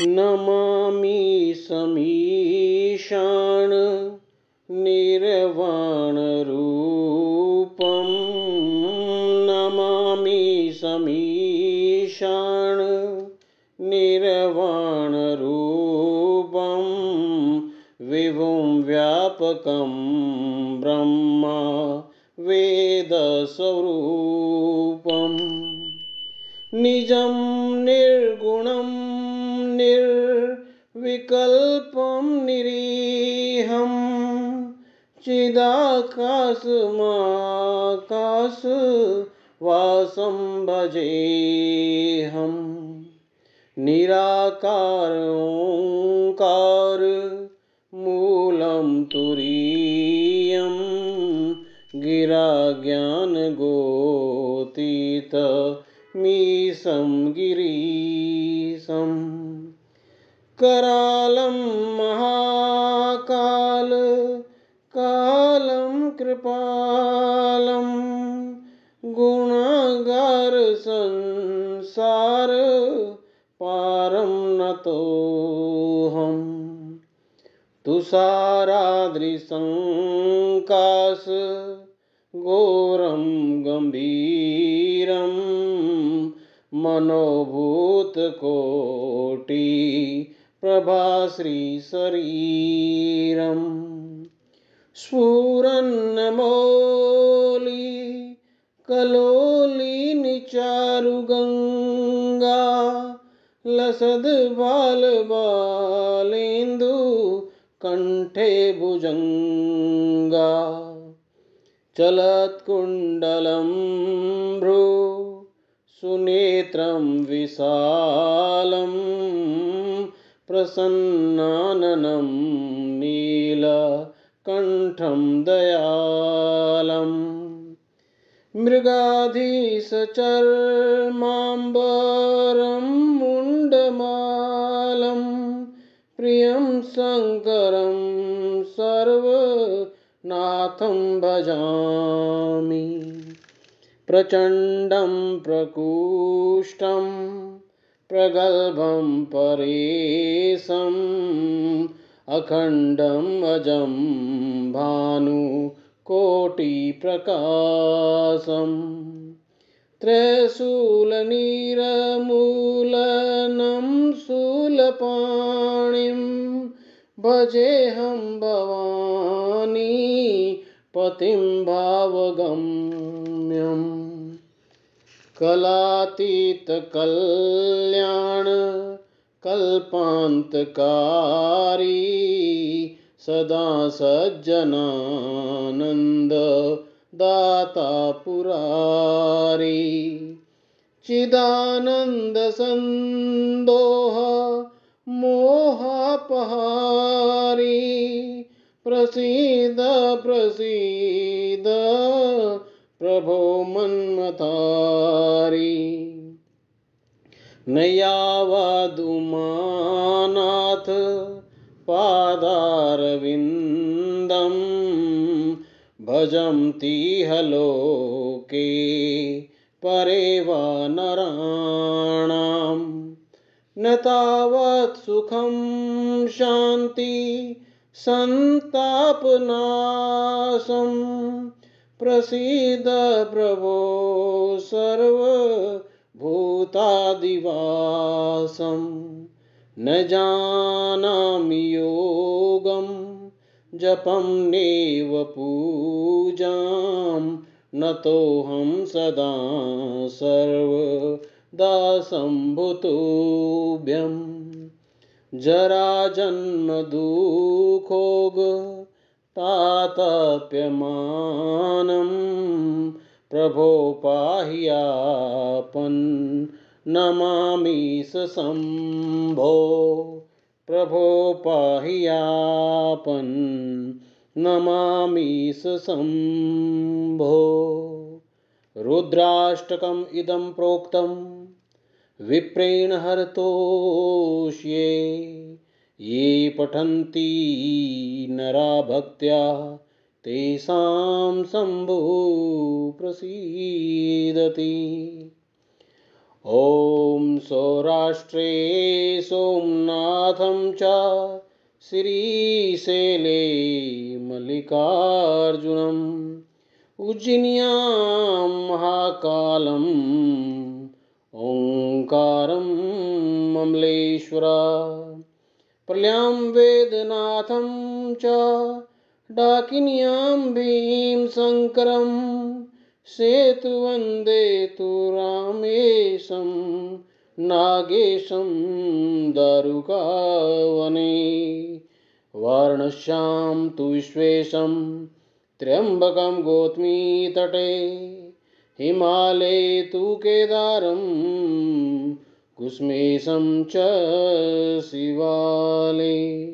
नमामि समीशान निर्वाणरूपं। नमामि समीशान निर्वाणरूपं। विभुं व्यापकं ब्रह्मा वेदस्वरूपम्। निजं निर्गुणं निर्विकल्पं निरीहं चिदाकाशमाकाशवासं भजेऽहम् निराकारोङ्कार मूलं तुरीयं गिरा ज्ञानगोतीत मीशं गिरीशम्। करालं महाकाल कालं कृपालं गुणागार संसार पारं नतोऽहम्। तुषारादृशङ्काश घोरं गम्भीरं मनोभूतकोटि प्रभाश्रीशरीरम् स्फुरन्नमौलि कलोलिनिचारुगङ्गा लसद्बालबालेन्दु कण्ठे भुजङ्गा चलत्कुण्डलं भ्रू सुनेत्रं विशालं प्रसन्नाननं नीलकण्ठं दयालम्। मृगाधीशचर्माम्बरं मुण्डमालं प्रियं शङ्करं सर्वनाथं भजामि। प्रचण्डं प्रकोष्ठं प्रगल्भं परेशम् अखण्डम् अजं भानु कोटिप्रकाशम् त्रयशूलनीरमूलनं शूलपाणिं भजेऽहं भवानी पतिं भावगम्यम्। कलातीतकल्याण कल्पान्तकारी सदा सज्जनानन्द दाता पुरारी। चिदानन्दसन्दोह मोहापहारी प्रसीद प्रसीद प्रभो मन्मथारी। नयावदुमानाथ पादारविन्दं भजन्तीह लोके परे वा नराणां। न तावत् सुखं शान्ति सन्तापनाशं प्रसीद प्रभो सर्वभूतादिवासं। न जानामि योगं जपं नेव पूजां। नतोऽहं सदा सर्वदासम्भुतोऽभ्यं। जराजन्मदुःखोग तातप्यमानं प्रभो पाह्यापन् नमामि सशम्भो प्रभो पाह्यापन् नमामि सशम्भो रुद्राष्टकम् इदं प्रोक्तं विप्रेण हरतोष्ये ये पठन्ति नरा भक्त्या तेषां शम्भो प्रसीदति। ॐ सौराष्ट्रे सोमनाथं च श्रीशैले मल्लिकार्जुनम् उज्जिन्यां महाकालम् ओङ्कारं ममलेश्वरा। प्रल्यां वेदनाथं च डाकिन्यां भीमशङ्करम् सेतुवन्दे तु रामेशं, नागेशं दारुकावने। वार्णश्यां तु विश्वेशं त्र्यम्बकं तटे। हिमालये तु केदारं कुस्मेशं च शिवाले।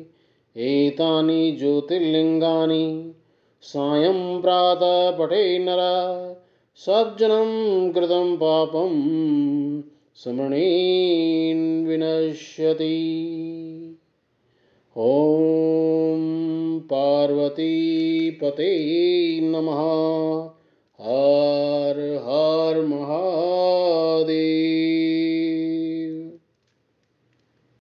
एतानि ज्योतिर्लिङ्गानि सायं प्रातः पठे नरा। सज्जनं कृतं पापं स्मरणेन विनश्यति। ॐ पार्वतीपते नमः